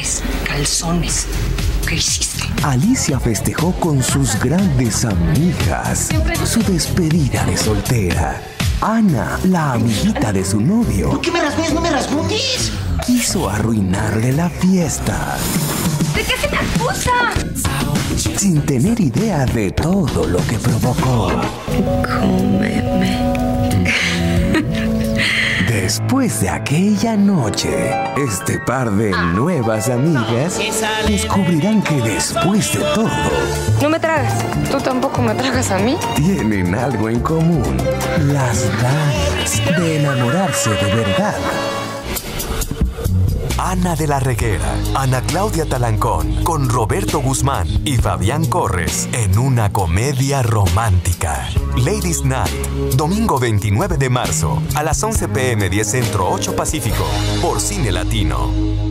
traes calzones. ¿Qué hiciste? Alicia festejó con sus grandes amigas su despedida de soltera. Ana, la amiguita de su novio, ¿Por qué me rasguñas? No me rasguñes. quiso arruinarle la fiesta ¿De qué se te acusa? sin tener idea de todo lo que provocó. Después de aquella noche, este par de nuevas amigas descubrirán que después de todo, No me tragas. Tú tampoco me tragas a mí. tienen algo en común. Las ganas de enamorarse de verdad. Ana de la Reguera, Ana Claudia Talancón, con Roberto Guzmán y Fabián Corres en una comedia romántica. Ladies Night, domingo 29 de marzo, a las 11 pm 10 Centro 8 Pacífico, por Cine Latino.